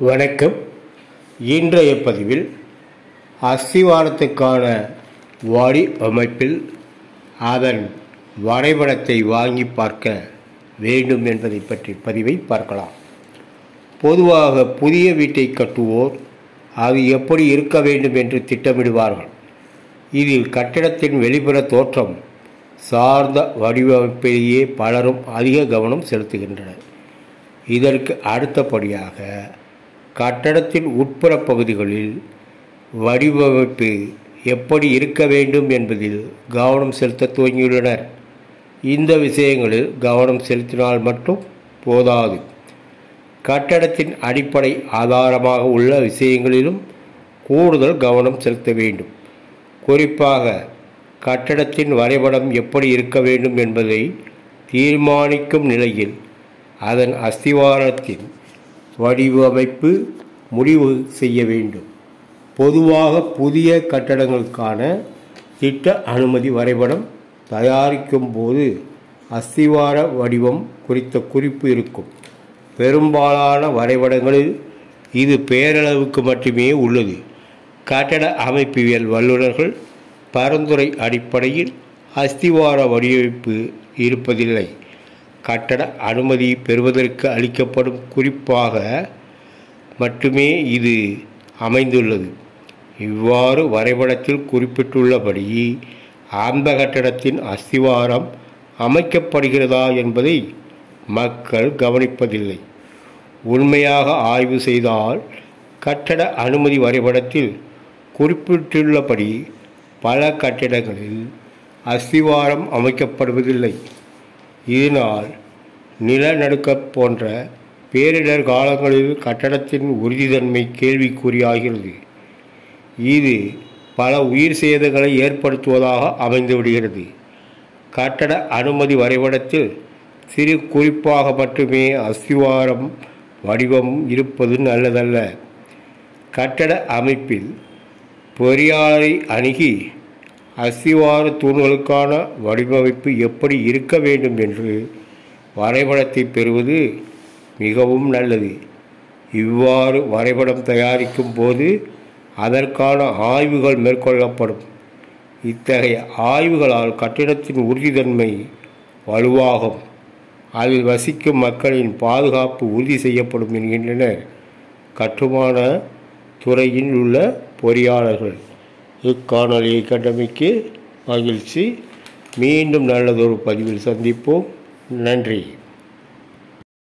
வணக்கம். இன்றைய பதிவில் அஸ்திவாரத்துக்கான வடிவமைப்பில் அதன் வரைபடத்தை வாங்கி பார்க்க வேண்டும் என்பதை பற்றி பதிவை பார்க்கலாம். பொதுவாக புதிய வீட்டை கட்டுவோர் அது எப்படி இருக்க வேண்டும் என்று திட்டமிடுவார்கள். இதில் கட்டிடத்தின் வெளிப்புற தோற்றம் சார்ந்த வடிவமைப்பிலேயே பலரும் அதிக கவனம் செலுத்துகின்றனர். இதற்கு அடுத்தபடியாக கட்டடத்தின் உட்புற பகுதிகளில் வடிவமைப்பு எப்படி இருக்க வேண்டும் என்பதில் கவனம் செலுத்த துவங்கியுள்ளனர். இந்த விஷயங்களில் கவனம் செலுத்தினால் மட்டும் போதாது. கட்டடத்தின் அடிப்படை ஆதாரமாக உள்ள விஷயங்களிலும் கூடுதல் கவனம் செலுத்த வேண்டும். குறிப்பாக கட்டடத்தின் வரைபடம் எப்படி இருக்க வேண்டும் என்பதை தீர்மானிக்கும் நிலையில் அதன் அஸ்திவாரத்தின் வடிவமைப்பு முடிவு செய்ய வேண்டும். பொதுவாக புதிய கட்டடங்களுக்கான திட்ட அனுமதி வரைபடம் தயாரிக்கும் போது அஸ்திவார வடிவம் குறித்த குறிப்பு இருக்கும். பெரும்பாலான வரைபடங்களில் இது பேரளவுக்கு மட்டுமே உள்ளது. கட்டட அமைப்பியல் வல்லுநர்கள் பரிந்துரை அடிப்படையில் அஸ்திவார வடிவமைப்பு இருப்பதில்லை. கட்டட அனுமதி பெறுவதற்கு அளிக்கப்படும் குறிப்பாக மட்டுமே இது அமைந்துள்ளது. இவ்வாறு வரைபடத்தில் குறிப்பிட்டுள்ளபடி அந்த கட்டடத்தின் அஸ்திவாரம் அமைக்கப்படுகிறதா என்பதை மக்கள் கவனிப்பதில்லை. உண்மையாக ஆய்வு செய்தால் கட்டட அனுமதி வரைபடத்தில் குறிப்பிட்டுள்ளபடி பல கட்டிடங்களில் அஸ்திவாரம் அமைக்கப்படுவதில்லை. இதனால் நிலநடுக்கம் போன்ற பேரிடர் காலங்களில் கட்டடத்தின் உறுதித்தன்மை கேள்விக்குறியாகிறது. இது பல உயிர் சேதங்களை ஏற்படுத்துவதாக அமைந்துவிடுகிறது. கட்டட அனுமதி வரைபடத்தில் சிறு குறிப்பாக மட்டுமே அஸ்திவாரம் வடிவம் இருப்பது நல்லதல்ல. கட்டட அமைப்பில் பொறியாளரை அணுகி அஸ்திவார தூண்களுக்கான வடிவமைப்பு எப்படி இருக்க வேண்டும் என்று வரைபடத்தை பெறுவது மிகவும் நல்லது. இவ்வாறு வரைபடம் தயாரிக்கும் போது அதற்கான ஆய்வுகள் மேற்கொள்ளப்படும். இத்தகைய ஆய்வுகளால் கட்டிடத்தின் உறுதித்தன்மை வலுவாகும். அதில் வசிக்கும் மக்களின் பாதுகாப்பு உறுதி செய்யப்படும் என்கின்றனர். கட்டுமான துறையில் உள்ள பொறியாளர்கள். இக்காணொலியை கண்டமைக்கு மகிழ்ச்சி. மீண்டும் நல்லதொரு பதிவில் சந்திப்போம். நன்றி.